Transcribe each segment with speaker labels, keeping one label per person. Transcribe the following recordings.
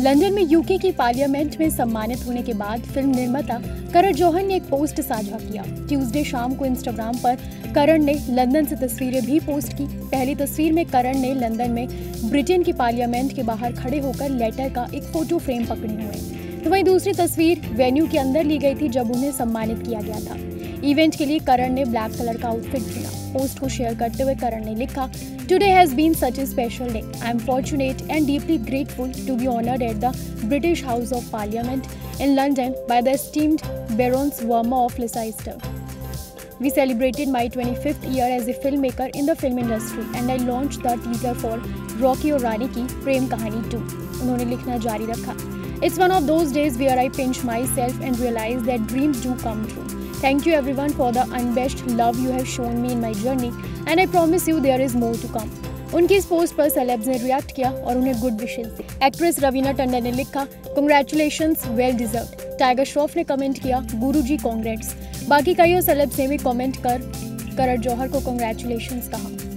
Speaker 1: London में UK की parliament में सम्मानित होने के बाद फ़िल्म निर्माता करण जौहर ने एक पोस्ट साझा किया। ट्यूसडे शाम को इंस्टाग्राम पर करण ने लंदन से तस्वीरें भी पोस्ट की। पहली तस्वीर में करण ने लंदन में ब्रिटेन की पार्लियामेंट के बाहर खड़े होकर लेटर का एक फ़ोटो फ्रेम पकड़े हुए। तो वहीं दूसरी तस्वीर वेन्यू के अंदर ली गई थी जब उन्हें सम्मानित किया गया था इवेंट के लिए करण ने ब्लैक कलर का आउटफिट चुना पोस्ट को शेयर करते हुए करण ने लिखा today has been such a special day I am fortunate and deeply grateful to be honoured at the British House of Parliament in London by the esteemed Barons Warmer of Leicester. We celebrated my 25th year as a filmmaker in the film industry and I launched the teaser for Rocky और रानी की प्रेम कहानी 2. उन्होंने लिखना जारी रखा It's one of those days where I pinch myself and realize that dreams do come true. Thank you everyone for the unbashed love you have shown me in my journey and I promise you there is more to come. उनकी इस post पर celebs ने react किया और उन्हें good wishes दी actress Raveena Tandon ने लिखा congratulation well deserve Tiger Shroff ने कमेंट किया गुरु जी कॉन्ग्रेट्स बाकी कई और सेलेब्स ने भी कमेंट कर करण जौहर को कंग्रेचुलेशन कहा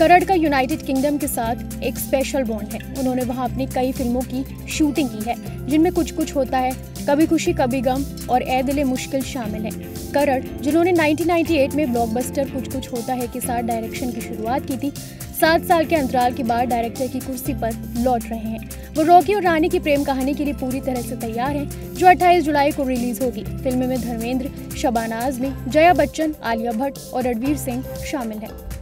Speaker 1: करण का यूनाइटेड किंगडम के साथ एक स्पेशल बॉन्ड है। उन्होंने वहाँ अपनी कई फ़िल्मों की शूटिंग की है, जिनमें कुछ कुछ होता है कभी खुशी कभी गम और ए दिले मुश्किल शामिल है। करड़ जिन्होंने 1998 में ब्लॉकबस्टर कुछ कुछ होता है के साथ डायरेक्शन की शुरुआत की थी, सात साल के अंतराल के बाद डायरेक्टर की कुर्सी पर लौट रहे हैं। वो रॉकी और रानी की प्रेम कहानी के लिए पूरी तरह से तैयार हैं, जो 28 जुलाई को रिलीज़ होगी। फ़िल्म में धर्मेंद्र शबाना आजमी जया बच्चन, आलिया भट्ट और रणवीर सिंह शामिल हैं।